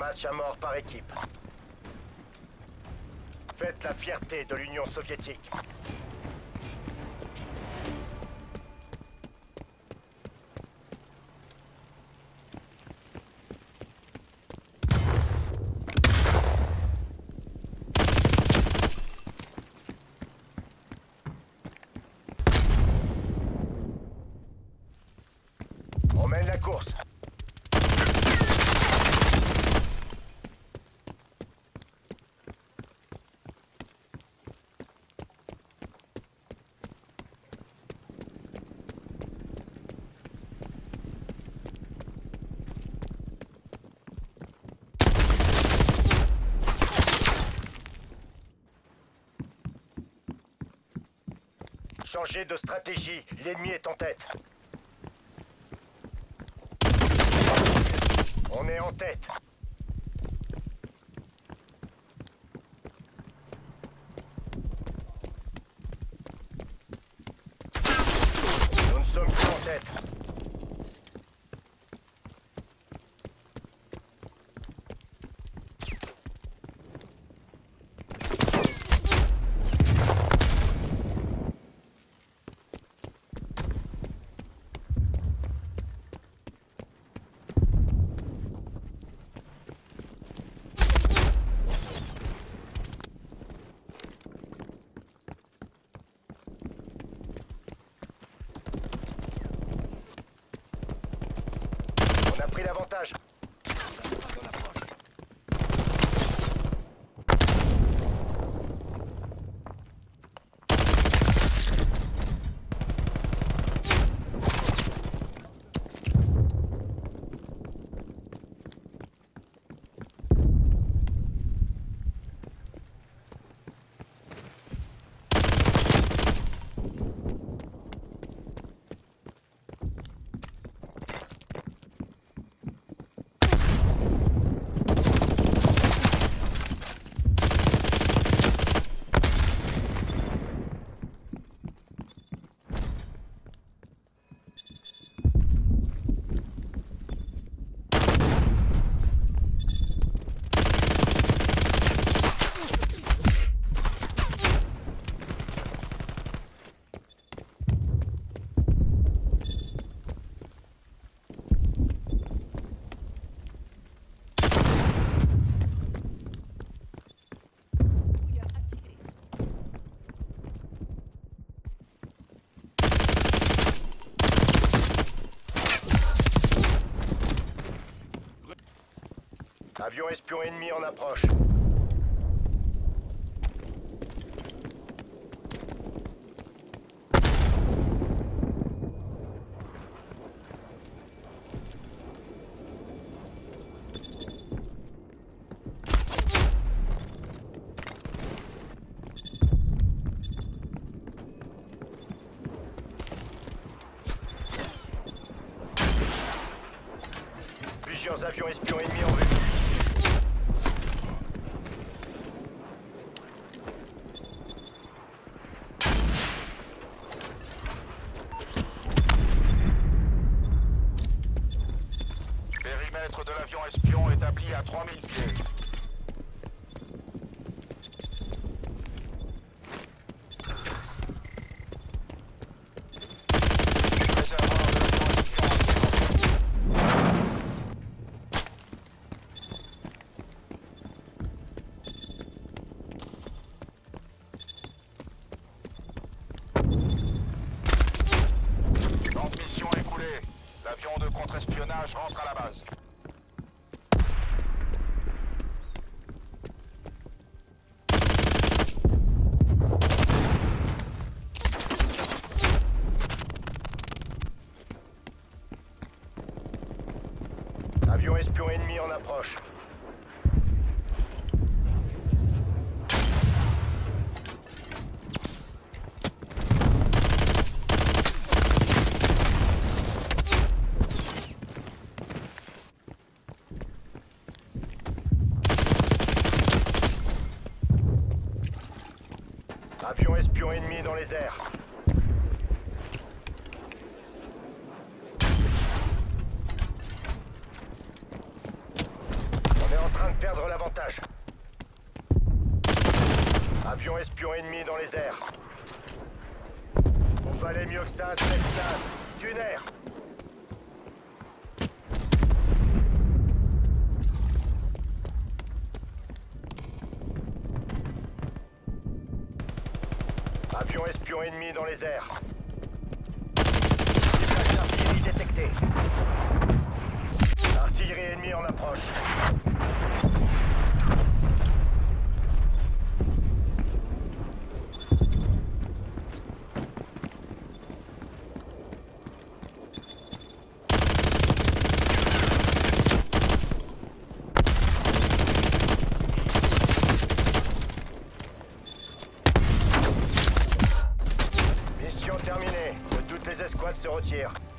Match à mort par équipe. Faites la fierté de l'Union soviétique. On mène la course. Changez de stratégie, l'ennemi est en tête. On est en tête. Nous ne sommes plus en tête. Pris l'avantage. Espion ennemi en approche. Plusieurs avions espions ennemis en vue. Périmètre de l'avion espion établi à 3000 pieds. Transmission écoulée. L'avion de contre-espionnage rentre à la base. Avion espion ennemi en approche. Avion espion ennemi dans les airs. On est en train train de perdre l'avantage. Avion espion ennemi dans les airs. On valait mieux que ça, Spetsnaz. Duner Avion espion ennemi dans les airs. Détecté. Artillerie ennemie en approche. Mission